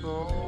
soul.